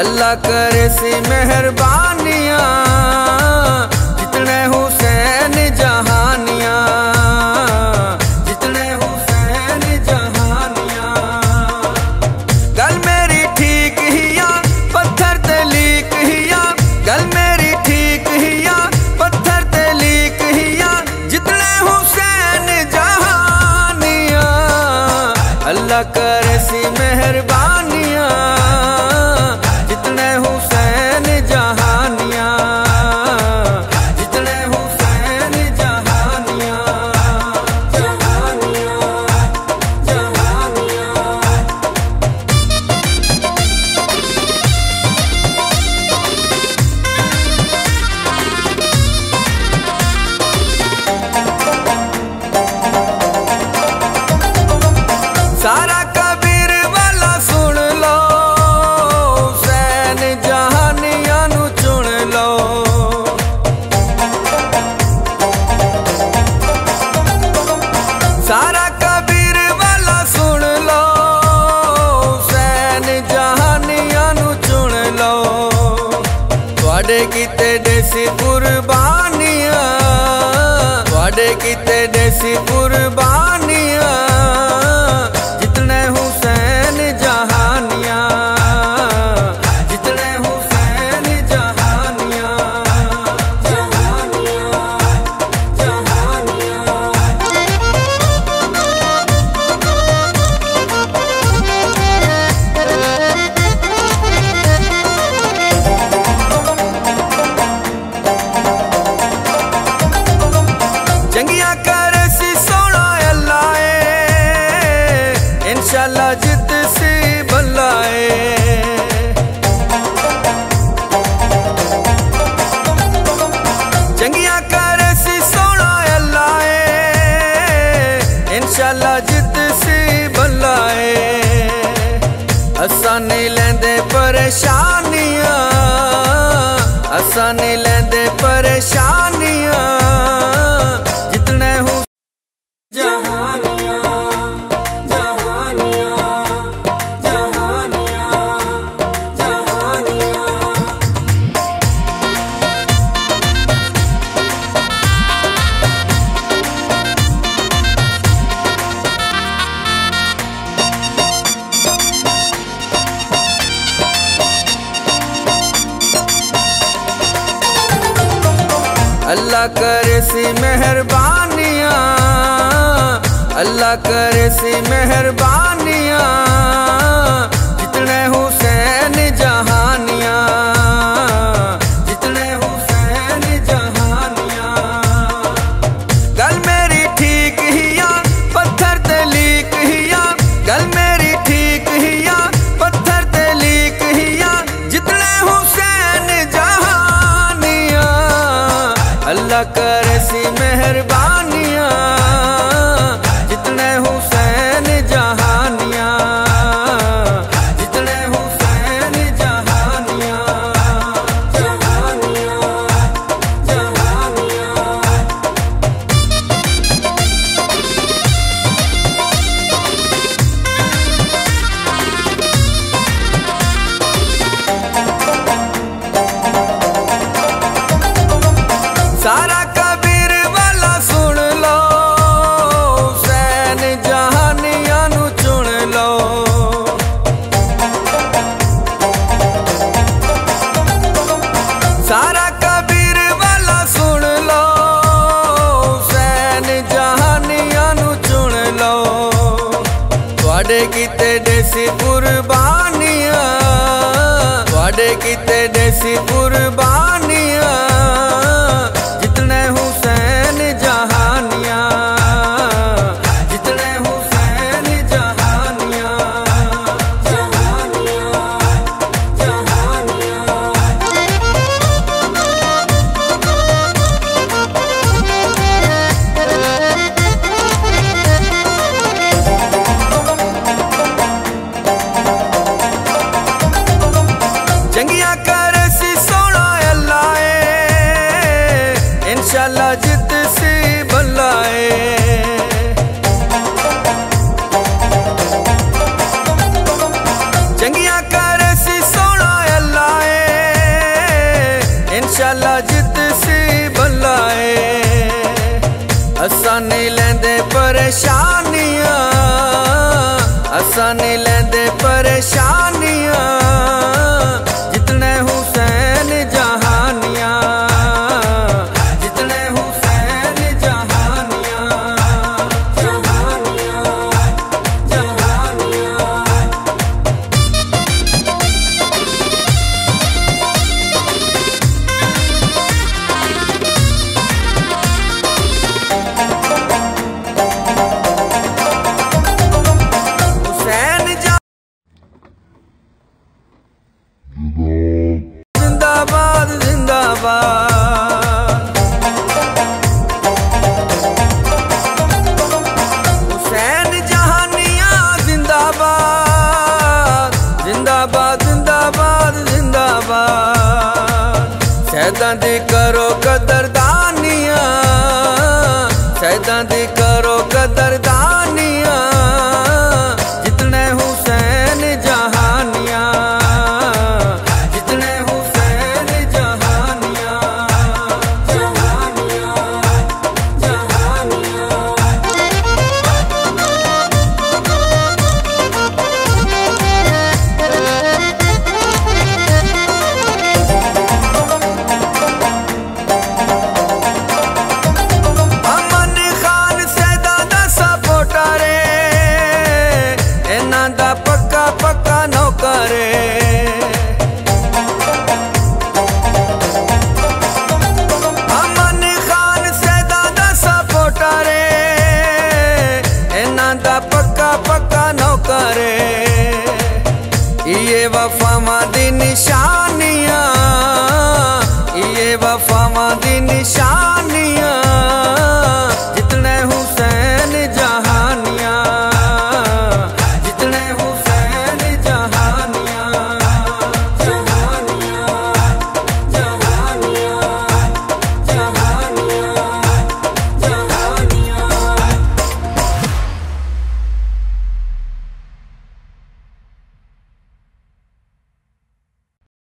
अल्लाह करे सी मेहरबानियाँ। ਤੁਹਾਡੇ ਕੀਤੇ ਦੇਸੀ ਕੁਰਬਾਨੀਆਂ ਤੁਹਾਡੇ ਕੀਤੇ ਦੇਸੀ ਕੁਰਬਾਨ ਪਰੇਸ਼ਾਨੀਆਂ ਅਸਾਂ ਨੇ अल्लाह करे सी मेहरबानिया। अल्लाह करे सी मेहरबानिया। जितने हुसैन लकर ਸਾਰਾ ਕਬੀਰ ਵਾਲਾ ਸੁਣ ਲਓ, ਸੈਨ ਜਹਾਨੀਆਂ ਨੂੰ ਚੁਣ ਲਓ। ਤੁਹਾਡੇ ਕੀਤੇ ਦੇਸੀ ਕੁਰਬਾਨੀਆਂ, ਤੁਹਾਡੇ ਕੀਤੇ ਦੇਸੀ ਕੁਰਬਾਨੀਆਂ। जित से बुलाए। चंगिया कर सी सोना लाए इंशाल्लाह जित से बुलाए। आसानी नहीं लेंदे परेशानियाँ असा लेंदे परेशान ਸੈਦਾਂ ਦੀ ਕਰੋ ਕਦਰਦਾਨੀਆਂ ਸੈਦਾਂ ਦੀ ਕਰੋ